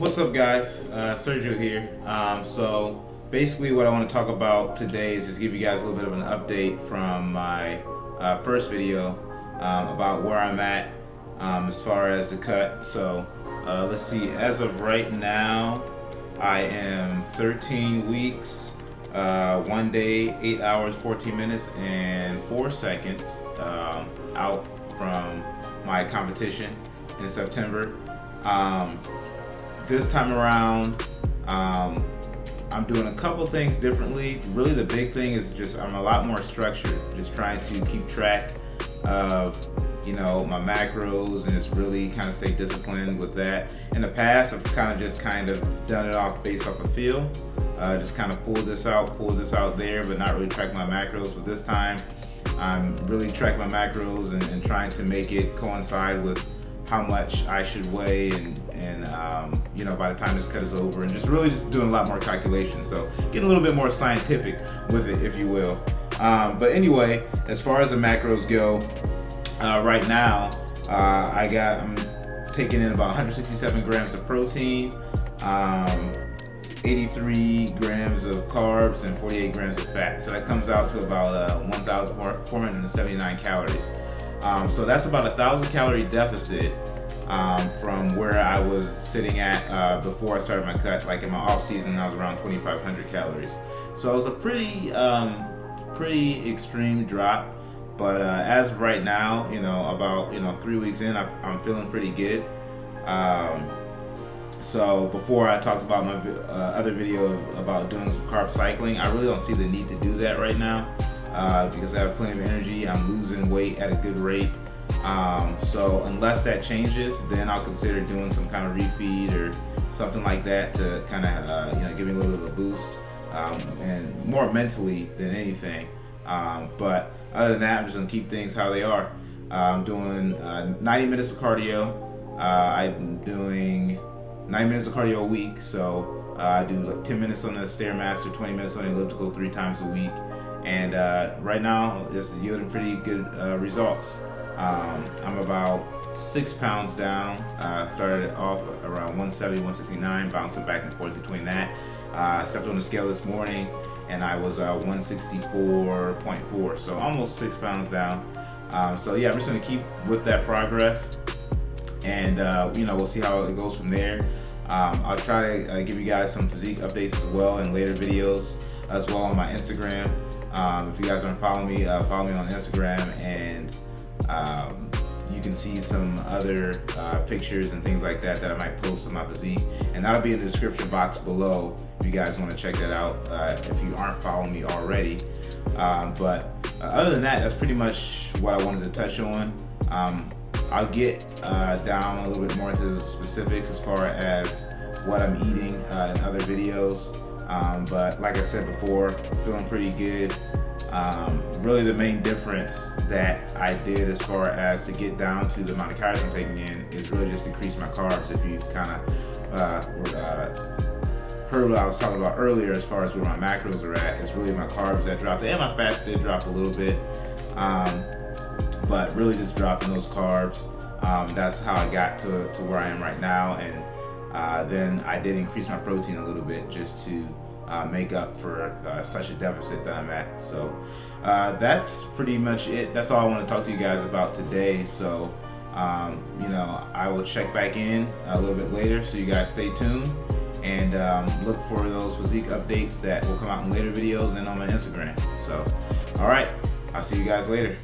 What's up guys? Uh, Sergio here. Um, so basically what I want to talk about today is just give you guys a little bit of an update from my uh, first video um, about where I'm at um, as far as the cut. So uh, let's see, as of right now, I am 13 weeks, uh, one day, 8 hours, 14 minutes, and 4 seconds um, out from my competition in September. Um, this time around, um, I'm doing a couple things differently. Really, the big thing is just I'm a lot more structured. Just trying to keep track of you know my macros and just really kind of stay disciplined with that. In the past, I've kind of just kind of done it off based off a of feel. Uh, just kind of pull this out, pull this out there, but not really track my macros. But this time, I'm really tracking my macros and, and trying to make it coincide with how much I should weigh and, and um, you know, by the time this cut is over and just really just doing a lot more calculations. So getting a little bit more scientific with it, if you will. Um, but anyway, as far as the macros go, uh, right now, uh, I got, I'm taking in about 167 grams of protein, um, 83 grams of carbs, and 48 grams of fat. So that comes out to about uh, 1,479 calories. Um, so that's about a thousand calorie deficit um, from where I was sitting at uh, before I started my cut. Like in my off season, I was around 2,500 calories. So it was a pretty, um, pretty extreme drop. But uh, as of right now, you know, about you know three weeks in, I, am feeling pretty good. Um, so before I talked about my uh, other video about doing carb cycling, I really don't see the need to do that right now uh, because I have plenty of energy. I'm losing weight at a good rate. Um, so unless that changes, then I'll consider doing some kind of refeed or something like that to kind of uh, you know give me a little bit of a boost um, and more mentally than anything. Um, but other than that, I'm just gonna keep things how they are. I'm doing uh, 90 minutes of cardio. Uh, I'm doing 90 minutes of cardio a week, so uh, I do like 10 minutes on the Stairmaster, 20 minutes on the elliptical three times a week and uh, right now it's yielding pretty good uh, results. Um, I'm about six pounds down. Uh, started off around 170, 169, bouncing back and forth between that. Uh, stepped on the scale this morning and I was uh, 164.4, so almost six pounds down. Um, so yeah, I'm just gonna keep with that progress, and uh, you know we'll see how it goes from there. Um, I'll try to uh, give you guys some physique updates as well in later videos, as well on my Instagram. Um, if you guys want to follow me, uh, follow me on Instagram, and um, you can see some other uh, pictures and things like that that I might post on my physique, and that'll be in the description box below if you guys want to check that out. Uh, if you aren't following me already, um, but uh, other than that, that's pretty much what I wanted to touch on. Um, I'll get uh, down a little bit more into the specifics as far as what I'm eating uh, in other videos. Um, but like I said before, feeling pretty good. Um, really the main difference that I did as far as to get down to the amount of calories I'm taking in is really just decrease my carbs. If you kind of uh, uh, heard what I was talking about earlier as far as where my macros are at, it's really my carbs that dropped. And my fats did drop a little bit. Um, but really just dropping those carbs. Um, that's how I got to, to where I am right now. And uh, then I did increase my protein a little bit just to uh, make up for uh, such a deficit that I'm at. So uh, that's pretty much it. That's all I want to talk to you guys about today. So, um, you know, I will check back in a little bit later. So you guys stay tuned and um, look for those physique updates that will come out in later videos and on my Instagram. So, all right, I'll see you guys later.